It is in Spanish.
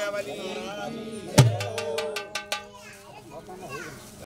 ¡Vamos a ver!